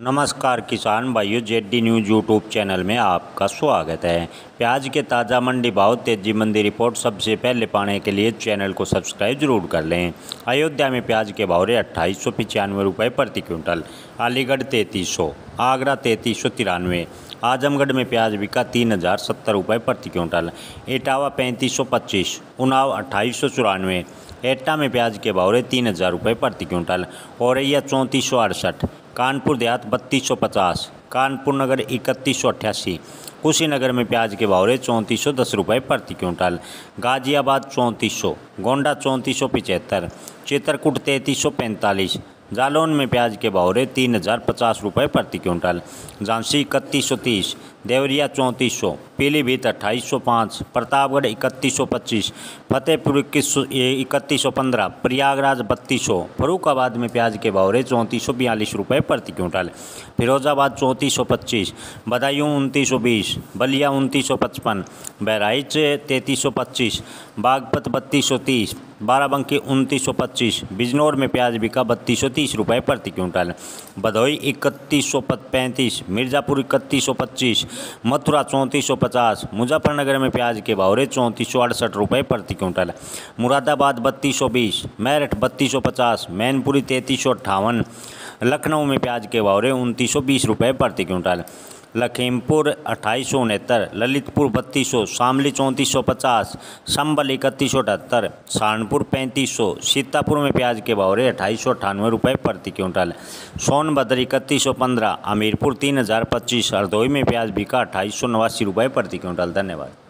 नमस्कार किसान भाइयों, जेडी न्यूज़ यूट्यूब चैनल में आपका स्वागत है। प्याज के ताज़ा मंडी भाव, तेज़ी मंदी रिपोर्ट, सबसे पहले पाने के लिए चैनल को सब्सक्राइब ज़रूर कर लें। अयोध्या में प्याज के भाव रहे अट्ठाईस सौ पचानवे रुपये प्रति क्विंटल, अलीगढ़ तैंतीस सौ, आगरा तैंतीस सौ तिरानवे आजमगढ़ में प्याज बिका तीन हज़ार सत्तर रुपये प्रति क्विंटल। इटावा पैंतीस सौ पच्चीस, उनाव अट्ठाईस सौ चौरानवे एट्टा में प्याज के भाव रहे तीन हज़ार रुपये प्रति क्विंटल। औरैया चौंतीस सौ अड़सठ, कानपुर देहात बत्तीस सौ पचास, कानपुर नगर इकतीस सौ अट्ठासी, कुशीनगर में प्याज के भाव रहे चौंतीस सौ दस रुपये प्रति क्विंटल। गाजियाबाद चौंतीस सौ, गोंडा चौंतीस सौ पिचहत्तर, चित्रकूट तैंतीस सौ पैंतालीस जालौन में प्याज के भाव रहे तीन हज़ार पचास रुपये प्रति क्विंटल, झांसी इकतीस सौ तीस, देवरिया चौंतीस सौ, पीलीभीत अट्ठाईस सौ पाँच, प्रतापगढ़ इकतीस सौ पच्चीस, फतेहपुर इक्कीस सौ इकतीस सौ पंद्रह, प्रयागराज बत्तीस सौ, फरूखाबाद में प्याज के भाव रहे चौंतीस सौ बयालीस रुपये प्रति क्विंटल, फिरोजाबाद चौंतीस सौ पच्चीस, बदायूं उनतीस सौ बीस, बलिया उनतीस सौ पचपन, बहराइच तैंतीस सौ पच्चीस, बागपत बत्तीस सौ तीस बाराबंकी उनतीस सौ पच्चीस, बिजनौर में प्याज बिका बत्तीस सौ तीस रुपये प्रति क्विंटल। भदोई इकतीस सौ पैंतीस, मिर्ज़ापुर इकतीस सौ पच्चीस, मथुरा चौंतीस सौ पचास, मुजफ्फरनगर में प्याज के भाव रहे चौंतीस सौ अड़सठ रुपये प्रति क्विंटल। मुरादाबाद बत्तीस सौ बीस, मेरठ बत्तीस सौ पचास, मैनपुरी तैंतीस सौ अट्ठावन, लखनऊ में प्याज के भाव रहे उनतीस सौ बीस रुपये प्रति क्विंटल। लखीमपुर अट्ठाईस सौ उनहत्तर, ललितपुर बत्तीस सौ, शामली चौंतीस सौ पचास, संबल इकतीस सौ अठहत्तर सहारनपुर पैंतीस सौ, सीतापुर में प्याज के भाव रहे अट्ठाईस सौ अट्ठानवे रुपये प्रति क्विंटल। सोनभद्र इकतीस सौ पंद्रह हमीरपुर तीन हज़ार पच्चीस, हरदोई में प्याज बिका अट्ठाईस सौ नवासी रुपये प्रति क्विंटल। धन्यवाद।